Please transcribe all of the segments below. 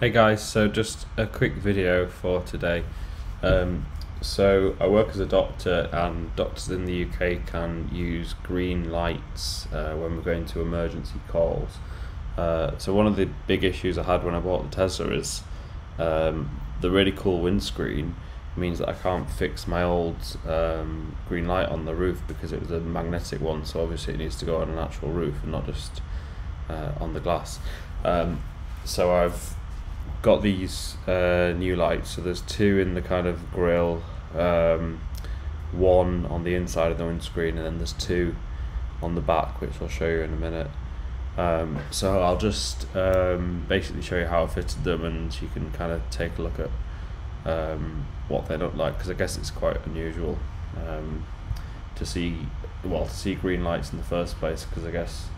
Hey guys, so just a quick video for today. Um, so I work as a doctor, and doctors in the UK can use green lights uh, when we're going to emergency calls. Uh, so one of the big issues I had when I bought the Tesla is um, the really cool windscreen means that I can't fix my old um, green light on the roof because it was a magnetic one. So obviously it needs to go on an actual roof and not just uh, on the glass. Um, so I've got these uh, new lights. So there's two in the kind of grill, um, one on the inside of the windscreen, and then there's two on the back, which I'll show you in a minute. Um, so I'll just um, basically show you how I fitted them, and you can kind of take a look at um, what they look like because I guess it's quite unusual um, to see well to see green lights in the first place because I guess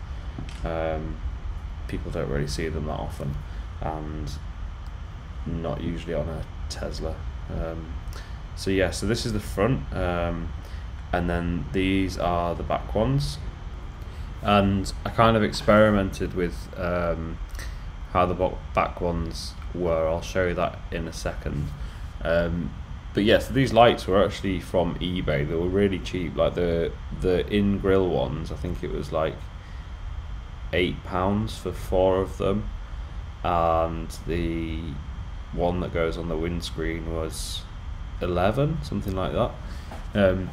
um, people don't really see them that often and not usually on a Tesla. Um, so yeah, so this is the front, um, and then these are the back ones. And I kind of experimented with um, how the back ones were. I'll show you that in a second. Um, but yes, yeah, so these lights were actually from eBay. They were really cheap. Like the the in grill ones, I think it was like eight pounds for four of them, and the one that goes on the windscreen was 11 something like that. Um,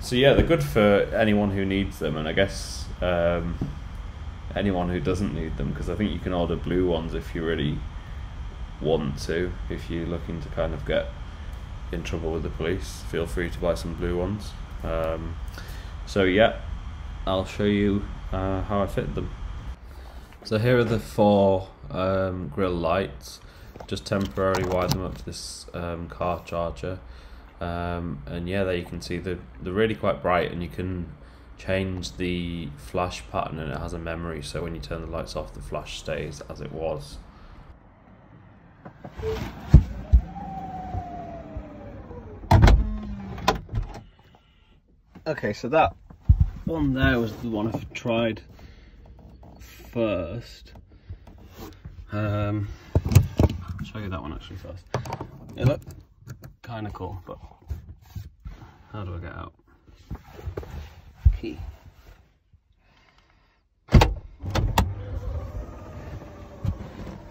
so yeah they're good for anyone who needs them and i guess um, anyone who doesn't need them because i think you can order blue ones if you really want to. If you're looking to kind of get in trouble with the police feel free to buy some blue ones. Um, so yeah i'll show you uh, how i fit them. So here are the four um, grill lights just temporarily wire them up to this um, car charger. Um, and yeah there you can see the they're really quite bright and you can change the flash pattern and it has a memory. So when you turn the lights off the flash stays as it was. Okay so that one there was the one I've tried first. Um, show you that one actually first. It looked kind of cool, but how do I get out? Key.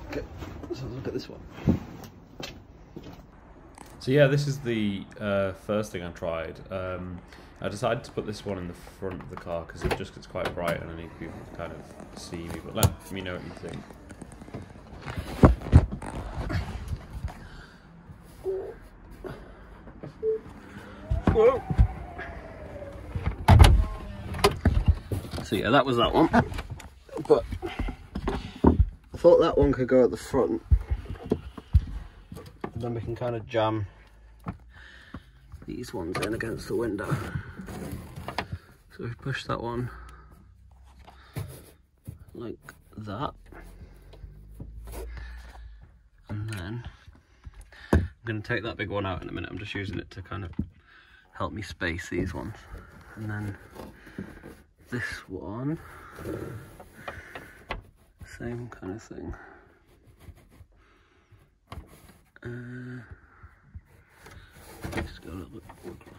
Okay, so look at this one. So yeah, this is the uh, first thing I tried. Um, I decided to put this one in the front of the car because it just gets quite bright and I need people to kind of see me. But let me know what you think. Whoa. So yeah, that was that one. But I thought that one could go at the front. And then we can kind of jam these ones in against the window. So we push that one like that. And then I'm going to take that big one out in a minute. I'm just using it to kind of help me space these ones. And then this one, same kind of thing. Uh, just go a little bit more across.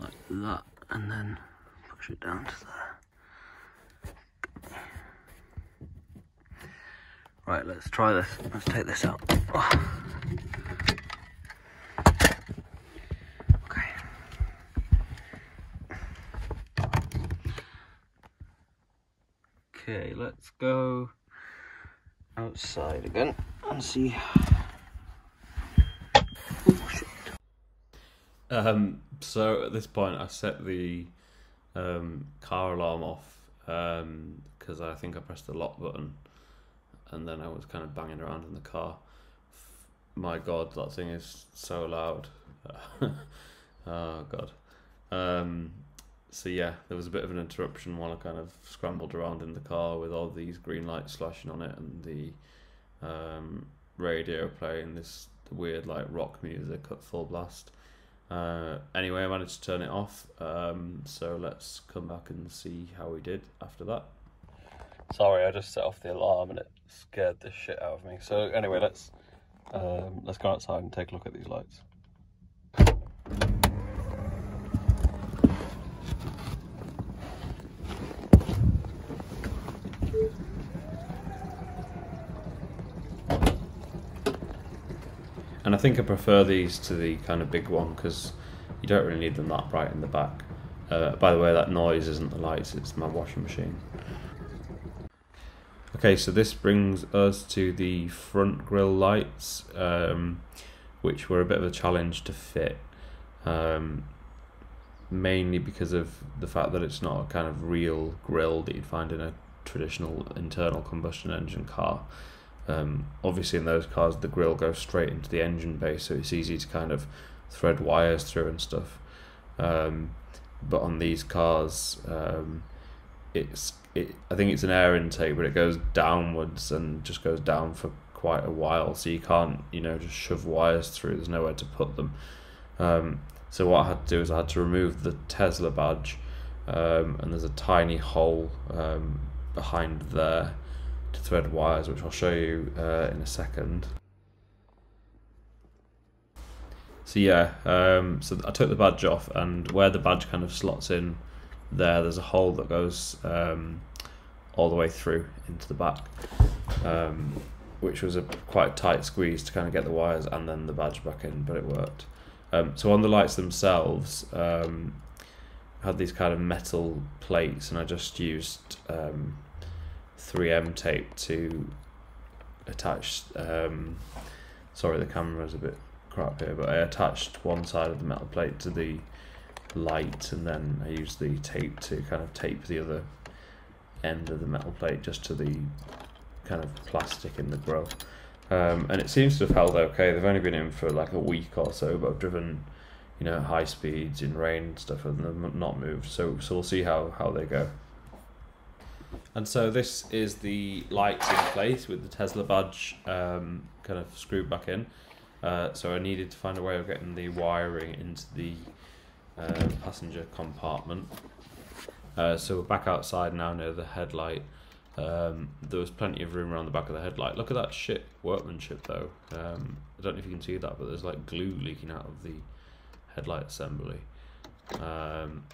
Like that, and then push it down to there. Right, let's try this. Let's take this out. Oh. Okay. Okay, let's go outside again and see. Oh, um, so at this point, I set the um, car alarm off because um, I think I pressed the lock button and then I was kind of banging around in the car. My God, that thing is so loud. oh God. Um, so yeah, there was a bit of an interruption while I kind of scrambled around in the car with all these green lights flashing on it and the um, radio playing this weird like rock music at full blast. Uh, anyway, I managed to turn it off. Um, so let's come back and see how we did after that. Sorry, I just set off the alarm and it scared the shit out of me. So anyway, let's um, let's go outside and take a look at these lights. And I think I prefer these to the kind of big one because you don't really need them that bright in the back. Uh, by the way, that noise isn't the lights, it's my washing machine. Okay, so this brings us to the front grille lights, um, which were a bit of a challenge to fit, um, mainly because of the fact that it's not a kind of real grille that you'd find in a traditional internal combustion engine car. Um, obviously, in those cars, the grill goes straight into the engine bay, so it's easy to kind of thread wires through and stuff. Um, but on these cars, um, it's it. I think it's an air intake, but it goes downwards and just goes down for quite a while, so you can't you know just shove wires through. There's nowhere to put them. Um, so what I had to do is I had to remove the Tesla badge, um, and there's a tiny hole um, behind there to thread wires, which I'll show you uh, in a second. So yeah, um, so I took the badge off, and where the badge kind of slots in there, there's a hole that goes um, all the way through into the back, um, which was a quite tight squeeze to kind of get the wires and then the badge back in, but it worked. Um, so on the lights themselves, um, had these kind of metal plates, and I just used um, 3M tape to attach. Um, sorry, the camera's a bit crap here, but I attached one side of the metal plate to the light, and then I use the tape to kind of tape the other end of the metal plate just to the kind of plastic in the grill. Um, and it seems to have held okay. They've only been in for like a week or so, but I've driven, you know, high speeds in rain and stuff, and they've not moved. So, so we'll see how how they go. And so this is the lights in place with the Tesla badge um, kind of screwed back in. Uh, so I needed to find a way of getting the wiring into the uh, passenger compartment. Uh, so we're back outside now near the headlight. Um, there was plenty of room around the back of the headlight. Look at that shit workmanship though. Um, I don't know if you can see that, but there's like glue leaking out of the headlight assembly. Um,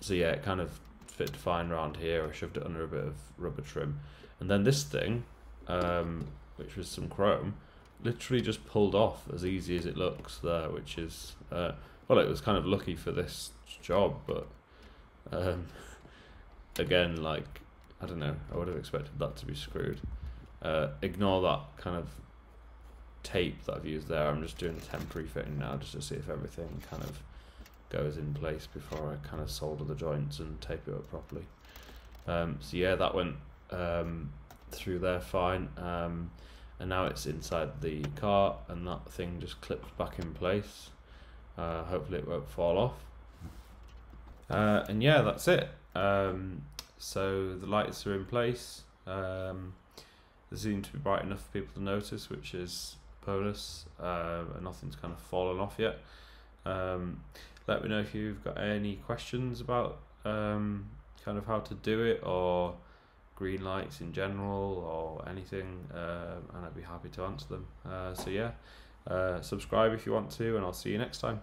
so yeah, it kind of fit fine around here. I shoved it under a bit of rubber trim. And then this thing, um, which was some chrome, literally just pulled off as easy as it looks there, which is, uh, well, it was kind of lucky for this job, but um, again, like, I don't know, I would have expected that to be screwed. Uh, ignore that kind of tape that I've used there. I'm just doing a temporary fitting now just to see if everything kind of goes in place before I kind of solder the joints and tape it up properly. Um, so yeah, that went um, through there fine. Um, and now it's inside the car and that thing just clips back in place. Uh, hopefully it won't fall off. Uh, and yeah, that's it. Um, so the lights are in place. Um, they seem to be bright enough for people to notice, which is bonus. Uh, and nothing's kind of fallen off yet. Um, let me know if you've got any questions about um, kind of how to do it or green lights in general or anything, uh, and I'd be happy to answer them. Uh, so, yeah, uh, subscribe if you want to, and I'll see you next time.